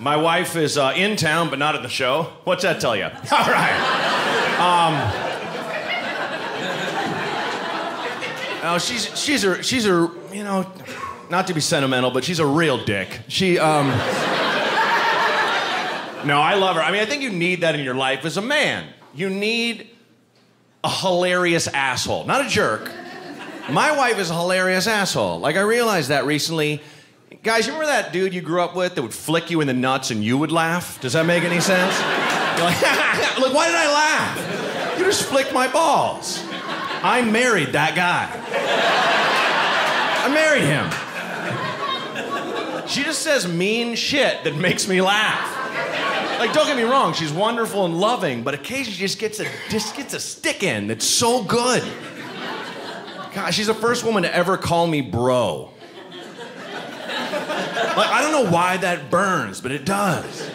My wife is uh, in town, but not at the show. What's that tell you? All right. Um, no, she's she's a she's a you know, not to be sentimental, but she's a real dick. She um. no, I love her. I mean, I think you need that in your life as a man. You need a hilarious asshole, not a jerk. My wife is a hilarious asshole. Like I realized that recently. Guys, you remember that dude you grew up with that would flick you in the nuts and you would laugh? Does that make any sense? You're like, look, why did I laugh? You just flicked my balls. I married that guy. I married him. She just says mean shit that makes me laugh. Like, don't get me wrong, she's wonderful and loving, but occasionally she just gets a just gets a stick in that's so good. God, she's the first woman to ever call me bro. Like, I don't know why that burns, but it does.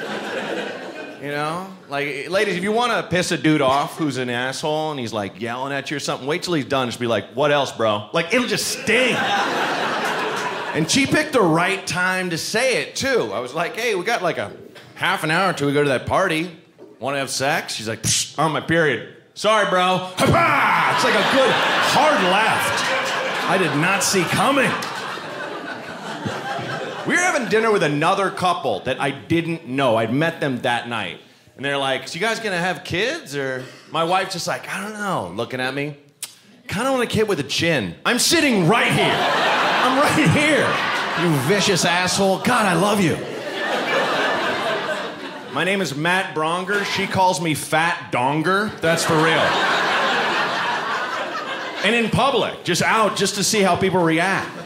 You know? Like, ladies, if you want to piss a dude off who's an asshole and he's like yelling at you or something, wait till he's done. Just be like, what else, bro? Like, it'll just sting. and she picked the right time to say it, too. I was like, hey, we got like a half an hour until we go to that party. Want to have sex? She's like, on my period. Sorry, bro. Ha-ha! It's like a good hard left. I did not see coming. We were having dinner with another couple that I didn't know. I'd met them that night. And they're like, So you guys gonna have kids? Or my wife's just like, I don't know, looking at me. Kinda want a kid with a chin. I'm sitting right here. I'm right here. You vicious asshole. God, I love you. My name is Matt Braunger. She calls me Fat Donger. That's for real. and in public, just out, just to see how people react.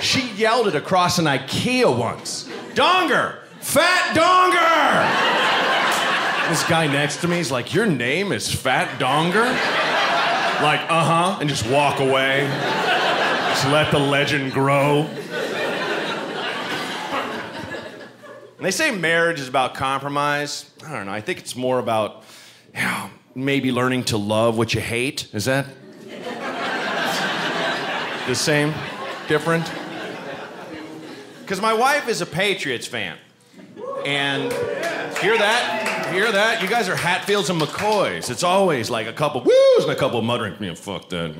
She yelled it across an IKEA once. Donger! Fat Donger! This guy next to me is like, Your name is Fat Donger? Like, uh huh, and just walk away. Just let the legend grow. And they say marriage is about compromise. I don't know. I think it's more about you know, maybe learning to love what you hate. Is that the same? Different? Because my wife is a Patriots fan. And hear that? Hear that? You guys are Hatfields and McCoys. It's always like a couple woos and a couple muttering, yeah, fuck that.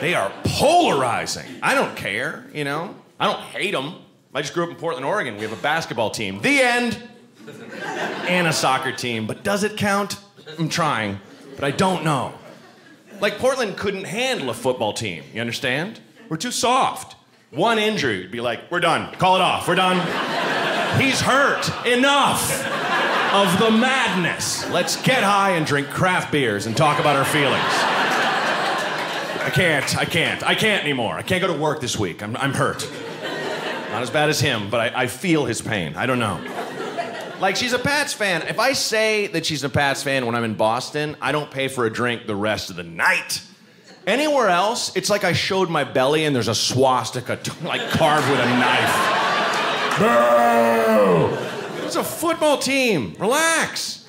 they are polarizing. I don't care, you know? I don't hate them. I just grew up in Portland, Oregon. We have a basketball team. The end. and a soccer team. But does it count? I'm trying, but I don't know. Like Portland couldn't handle a football team. You understand? We're too soft. One injury would be like, we're done. Call it off. We're done. He's hurt. Enough of the madness. Let's get high and drink craft beers and talk about our feelings. I can't. I can't. I can't anymore. I can't go to work this week. I'm, I'm hurt. Not as bad as him, but I, I feel his pain. I don't know. Like, she's a Pats fan. If I say that she's a Pats fan when I'm in Boston, I don't pay for a drink the rest of the night. Anywhere else, it's like I showed my belly and there's a swastika like carved with a knife. Boo! It's a football team. Relax.